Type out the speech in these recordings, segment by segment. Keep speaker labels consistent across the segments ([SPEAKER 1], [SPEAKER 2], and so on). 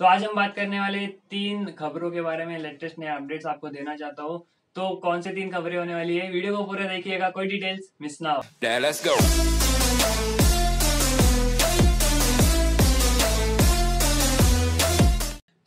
[SPEAKER 1] तो आज हम बात करने वाले तीन खबरों के बारे में लेटेस्ट नए अपडेट्स आपको देना चाहता हूँ। तो कौन से तीन खबरें होने वाली है? वीडियो को पूरा देखिएगा, कोई डिटेल्स मिस ना हो।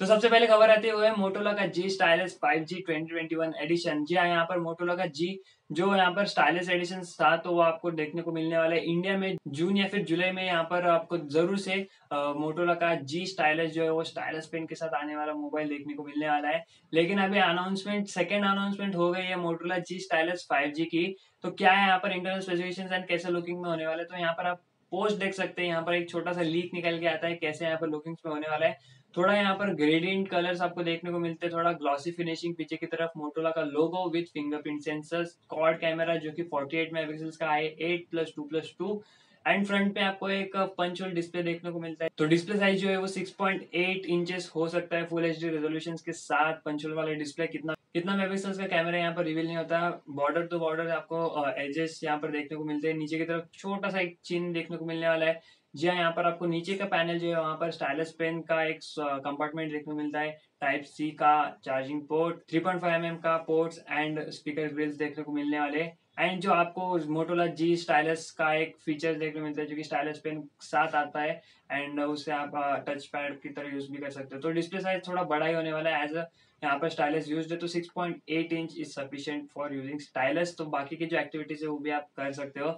[SPEAKER 1] सबसे पहले खबर आती हुए मोटोला का जी स्टाइलस 5G 2021 एडिशन जी हाँ यहाँ पर मोटोला का जी जो यहाँ पर स्टाइलिस एडिशन था तो वो आपको देखने को मिलने वाला है इंडिया में जून या फिर जुलाई में यहाँ पर आपको ज़रूर से मोटोला का जी स्टाइलस जो है वो स्टाइलस पेन के साथ आने वाला मोबाइल देखने को मिलने वाला है। लेकिन अभी अनाउंसमेंट सेकेंड अनाउंसमेंट हो गई है मोटोला जी स्टाइलस 5G की। तो क्या है यहाँ पर इंटरनल स्पेसिफिकेशन एंड कैसे लुकिंग में होने वाले तो यहाँ पर आप पोस्ट देख सकते हैं, यहाँ पर एक छोटा सा लीक निकल के आता है, कैसे यहाँ पर लुकिंग्स में होने वाला है। थोड़ा यहाँ पर ग्रेडियंट कलर्स आपको देखने को मिलते हैं, थोड़ा ग्लॉसी फिनिशिंग पीछे की तरफ़ मोटोला का logo with fingerprint sensors quad camera जो कि 48 मेगापिक्सल्स का है 8 plus two plus two and front पे आपको एक पंच होल डिस्प्ले देखने को मिलता है। तो डिस्प्ले साइज़ जो है वो 6.8 इंचेस हो सकता है फुल एच डी रेजोल्यूशन के साथ पंच होल वाला डिस्प्ले कितना कितना मेगापिक्सल्स का कैमरा यहाँ पर रिवील नहीं होता। बॉर्डर टू बॉर्डर आपको एजेस यहाँ पर देखने को मिलते हैं। नीचे की तरफ़ छोटा सा एक चिन्ह देखने को मिलने वाला है। जी हाँ यहाँ पर आपको नीचे का पैनल जो है, वहाँ पर स्टाइलस पेन का एक कंपार्टमेंट देखने को मिलता है। टाइप सी का चार्जिंग पोर्ट 3.5 पॉइंट mm का पोर्ट्स एंड स्पीकर ग्रिल्स देखने को मिलने वाले। एंड जो आपको मोटोला जी स्टाइलस का एक फीचर देखने मिलता है, जो कि स्टाइलस पेन साथ आता है एंड उससे आप टच पैड की तरह यूज़ भी कर सकते हो। तो डिस्प्ले साइज़ थोड़ा बड़ा ही होने वाला है एज अ यहाँ पर स्टाइलस यूज़ है तो 6.8 inch is sufficient for using stylus तो बाकी की जो एक्टिविटीज़ है, वो भी आप कर सकते हो।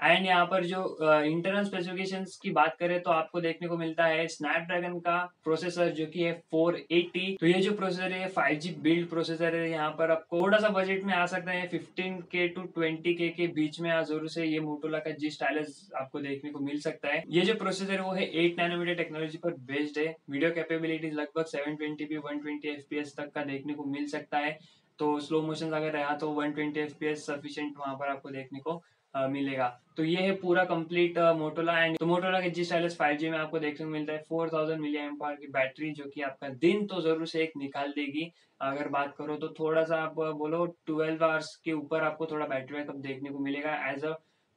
[SPEAKER 1] एंड यहाँ पर जो इंटरनल uh, स्पेसिफिकेशंस की बात करें तो आपको देखने को मिलता है स्नैपड्रैगन का प्रोसेसर जो कि है 480 तो ये जो प्रोसेसर है 5G बिल्ड प्रोसेसर है यहाँ पर आपको थोड़ा सा बजट में आ सकता है 15 के टू 20 के बीच में ज़रूर से ये मोटोला का जी स्टाइलस आपको देखने को मिल सकता है। ये जो प्रोसेसर वो है एट नैनोमीटर टेक्नोलॉजी पर बेस्ड है। वीडियो कैपेबिलिटी लगभग seven twenty p one twenty तक का देखने को मिल सकता है। तो स्लो मोशन अगर रहा तो वन ट्वेंटी सफिशियंट वहाँ पर आपको देखने को मिलेगा। तो ये है पूरा कंप्लीट मोटोला एंड तो मोटोला के जी स्टाइलस फाइव में आपको देखने को मिलता है फोर थाउज़ेंड मिली एम की बैटरी जो कि आपका दिन तो ज़रूर से एक निकाल देगी। अगर बात करो तो थोड़ा सा आप बोलो 12 आवर्स के ऊपर आपको थोड़ा बैटरी बैकअप देखने को मिलेगा। एज अ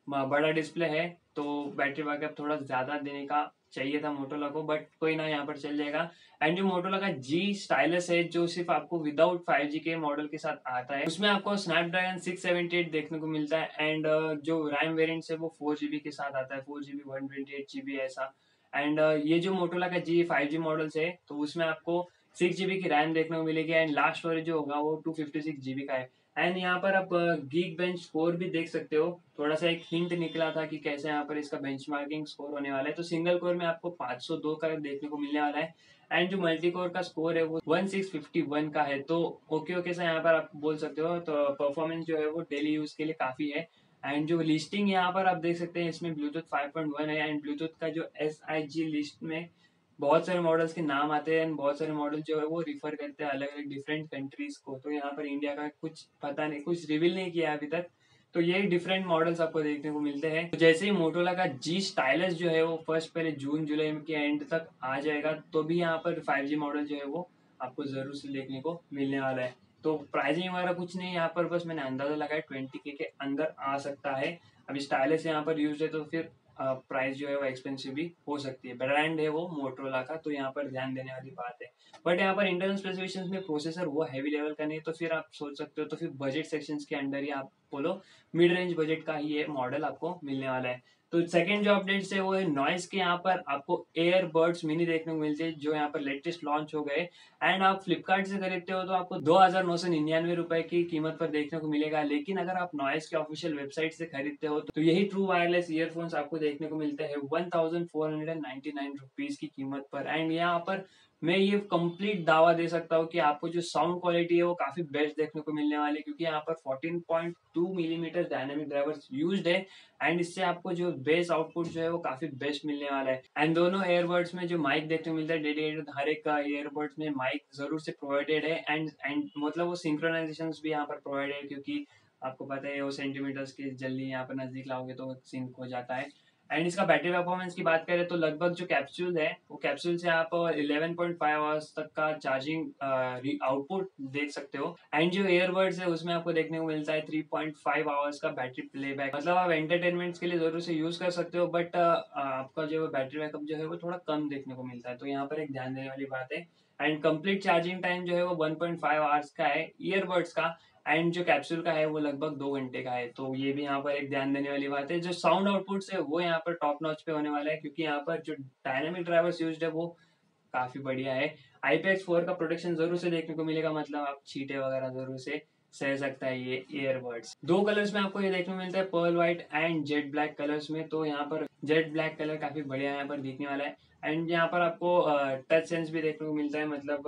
[SPEAKER 1] बड़ा डिस्प्ले है तो बैटरी बैकअप थोड़ा ज़्यादा देने का चाहिए था मोटोला को बट कोई ना यहाँ पर चल जाएगा। एंड जो मोटोला का जी स्टाइलस है, जो सिर्फ़ आपको विदाउट 5G के मॉडल के साथ आता है, उसमें आपको स्नैपड्रैगन 678 देखने को मिलता है एंड जो रैम वेरिएंट है, वो फोर के साथ आता है फोर जीबी वन ट्वेंटी ऐसा। एंड ये जो मोटोला का जी फाइव मॉडल्स है तो उसमें आपको सिक्स जीबी की रैम देखने को मिलेगी एंड लास्ट स्टोरेज जो होगा, वो टू फिफ्टी सिक्स जीबी का है। एंड यहाँ पर आप गीक बेंच स्कोर भी देख सकते हो। थोड़ा सा एक हिंट निकला था कि कैसे यहाँ पर इसका बेंचमार्किंग स्कोर होने वाला है। तो सिंगल कोर में आपको 502 का देखने को मिलने वाला है। एंड जो मल्टी कोर का स्कोर है, वो 1651 का है। तो ओके ओके से यहाँ पर आप बोल सकते हो। तो परफॉर्मेंस जो है, वो डेली यूज़ के लिए काफ़ी है। एंड जो लिस्टिंग यहाँ पर आप देख सकते हैं, इसमें ब्लूटूथ 5.1 है। एंड ब्लूटूथ का जो एस लिस्ट में बहुत सारे मॉडल्स के नाम आते हैं बहुत सारे मॉडल जो है वो रिफर करते हैं अलग अलग डिफरेंट कंट्रीज़ को। तो यहाँ पर इंडिया का कुछ पता नहीं कुछ रिवील नहीं किया अभी तक। तो ये डिफरेंट मॉडल्स आपको देखने को मिलते हैं। तो जैसे ही मोटोला का जी स्टाइलस जो है वो फ़र्स्ट पहले जून जुलाई के एंड तक आ जाएगा तो भी यहाँ पर फाइव मॉडल जो है वो आपको ज़रूर से देखने को मिलने वाला है। तो प्राइसिंग वगैरह कुछ नहीं यहाँ पर बस मैंने अंदाज़ा लगाया ट्वेंटी के, के अंदर आ सकता है। अभी स्टाइलस यहाँ पर यूज़ है तो फिर प्राइस जो है वो एक्सपेंसिव भी हो सकती है। ब्रांड है वो मोटरोला का तो यहाँ पर ध्यान देने वाली बात है। बट यहाँ पर इंटरनल स्पेसिफिकेशन में प्रोसेसर वो हैवी लेवल का नहीं तो फिर आप सोच सकते हो तो फिर बजट सेक्शन के अंडर ही आप बोलो मिड रेंज बजट का ही ये मॉडल आपको मिलने वाला है। तो सेकंड जो अपडेट्स है, वो है नॉइस के यहाँ पर आपको एयर बर्ड्स मिनी देखने को मिलते हैं, जो यहाँ पर लेटेस्ट लॉन्च हो गए। एंड आप फ्लिपकार्ट से खरीदते हो तो आपको दो हज़ार नौ सौ निन्यानवे रुपए की कीमत पर देखने को मिलेगा। लेकिन अगर आप नॉइस के ऑफिशियल वेबसाइट से खरीदते हो तो यही ट्रू वायरलेस ईयरफोन्स आपको देखने को मिलते हैं one thousand four hundred ninety nine rupees की कीमत पर। एंड यहाँ पर मैं ये कंप्लीट दावा दे सकता हूँ कि आपको जो साउंड क्वालिटी है वो काफ़ी बेस्ट देखने को मिलने वाली है, क्योंकि यहाँ पर 14.2 मिलीमीटर डायनामिक ड्राइवर्स यूज्ड है एंड इससे आपको जो बेस आउटपुट जो है वो काफ़ी बेस्ट मिलने वाला है। एंड दोनों एयरबड्स में जो माइक देखने को मिलता है डेडिकेटेड हर एक एयरबड्स में माइक ज़रूर से प्रोवाइडेड है एंड एंड मतलब वो सिंक्रोनाइजेशन भी यहाँ पर प्रोवाइडेड है, क्योंकि आपको पता है वो सेंटीमीटर्स के जल्दी यहाँ पर नज़दीक लाओगे तो सिंक हो जाता है। एंड इसका बैटरी परफॉर्मेंस की बात करें तो लगभग जो कैप्सूल है, वो कैप्सूल से आप 11.5 पॉइंट आवर्स तक का चार्जिंग आउटपुट देख सकते हो। एंड जो एयरबड्स है, उसमें आपको देखने को मिलता है 3.5 आवर्स का बैटरी प्लेबैक मतलब आप एंटरटेनमेंट के लिए ज़रूर से यूज़ कर सकते हो बट आपका जो बैटरी बैकअप जो है, वो थोड़ा कम देखने को मिलता है। तो यहाँ पर एक ध्यान देने वाली बात है एंड कंप्लीट चार्जिंग टाइम जो है वो 1.5 पॉइंट आवर्स का है ईयरबड्स का एंड जो कैप्सूल का है वो लगभग दो घंटे का है। तो ये भी यहाँ पर एक ध्यान देने वाली बात है। जो साउंड आउटपुट है वो यहाँ पर टॉप नॉच पे होने वाला है, क्योंकि यहाँ पर जो डायनेमिक ड्राइवर्स यूज़ है वो काफ़ी बढ़िया है। आईपीएक्स फोर का प्रोटेक्शन ज़रूर से देखने को मिलेगा मतलब आप छीटे वगैरह ज़रूर से सह सकता है ये ईयरबड्स दो कलर्स में आपको ये देखने को मिलता है pearl white and jade black colours में। तो यहाँ पर जेड ब्लैक कलर काफ़ी बढ़िया यहाँ पर दिखने वाला है। एंड यहाँ पर आपको टच सेंस भी देखने को मिलता है मतलब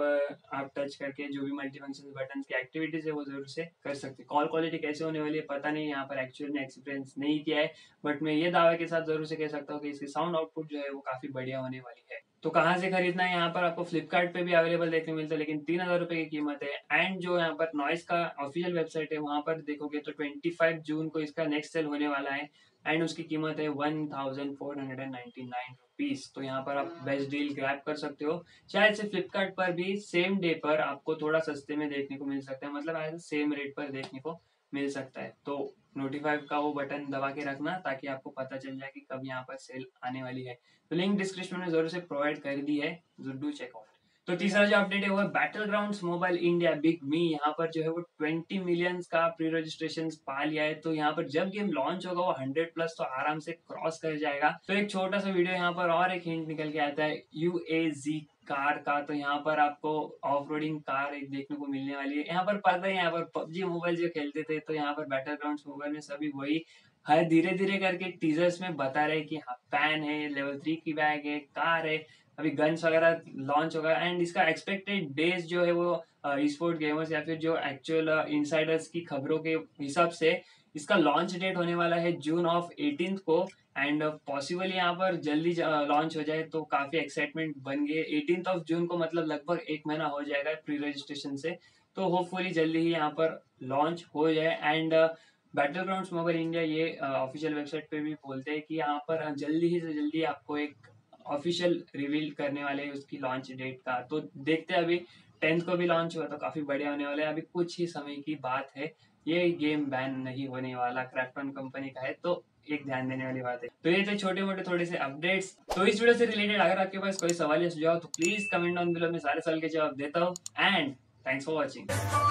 [SPEAKER 1] आप टच करके जो भी मल्टी फ़ंक्शन बटन की एक्टिविटीज़ है, वो ज़रूर से कर सकते कॉल क्वालिटी कैसे होने वाली है, पता नहीं, यहाँ पर एक्चुअल में एक्सपीरियंस नहीं किया है बट मैं ये दावे के साथ ज़रूर से कह सकता हूँ कि इसकी साउंड आउटपुट जो है, वो काफ़ी बढ़िया होने वाली है। तो कहाँ से खरीदना है, यहाँ पर आपको फ्लिपकार्ट भी अवेलेबल देखने मिलता है, लेकिन तीन हज़ार रुपए की कीमत है। एंड जो यहाँ पर नॉइस का ऑफिशियल वेबसाइट है, वहाँ पर देखोगे तो ट्वेंटी फाइव जून को इसका नेक्स्ट सेल होने वाला है एंड उसकी कीमत है one thousand four hundred and ninety nine rupees तो यहाँ पर आप बेस्ट डील ग्रैप कर सकते हो। शायद से फ्लिपकार्ट पर भी सेम डे पर आपको थोड़ा सस्ते में देखने को मिल सकता है। मतलब एज सेम रेट पर देखने को मिल सकता है। तो नोटिफाई का वो बटन दबा के रखना ताकि आपको पता चल जाए कि कब यहाँ पर सेल आने वाली है। तो लिंक डिस्क्रिप्शन में ज़रूर से प्रोवाइड कर दी है। डू चेक आउट तो तीसरा जो अपडेट है वो है battle ground mobile India big me यहाँ पर जो है वो 20 मिलियंस का प्री रजिस्ट्रेशन पा लिया है। तो यहाँ पर जब गेम लॉन्च होगा, वो 100 प्लस तो आराम से क्रॉस कर जाएगा। तो एक छोटा सा वीडियो यहाँ पर और एक हिंट निकल के आता है यू ए जी कार का। तो यहाँ पर आपको ऑफ़ रोडिंग कार एक देखने को मिलने वाली है। यहाँ पर पता है, यहाँ पर पबजी मोबाइल जो खेलते थे तो यहाँ पर बैटल ग्राउंड मोबाइल में सभी वही हर धीरे धीरे करके टीजर्स में बता रहे कि हाँ फ़ैन है लेवल थ्री की बैग है कार है। अभी गन्स वगैरह लॉन्च होगा एंड इसका एक्सपेक्टेड डेज़ जो है वो स्पोर्ट uh, गेमर्स या फिर जो एक्चुअल इनसाइडर्स की खबरों के हिसाब से इसका लॉन्च डेट होने वाला है जून ऑफ़ एटीन को एंड पॉसिबल यहाँ पर जल्दी लॉन्च हो जाए तो काफ़ी एक्साइटमेंट बन गए एटीन ऑफ़ जून को मतलब लगभग एक महीना हो जाएगा प्री रजिस्ट्रेशन से तो होपफुली जल्दी ही यहाँ पर लॉन्च हो जाए and battle ground mobile India ये ऑफिशियल वेबसाइट पे भी बोलते हैं कि यहाँ पर जल्दी ही से जल्दी आपको एक ऑफिशियल रिवील करने वाले हैं उसकी लॉन्च डेट का। तो देखते हैं अभी टेंथ को भी लॉन्च हुआ तो काफ़ी बढ़िया होने वाला है। अभी कुछ ही समय की बात है। ये गेम बैन नहीं होने वाला क्राफ्टन कंपनी का है तो एक ध्यान देने वाली बात है। तो ये थे छोटे मोटे थोड़े से अपडेट्स तो इस वीडियो से रिलेटेड अगर आपके पास कोई सवाल या सुझाव तो प्लीज़ कमेंट डाउन बिलो में सारे सवाल के जवाब देता हूँ। And thanks for watching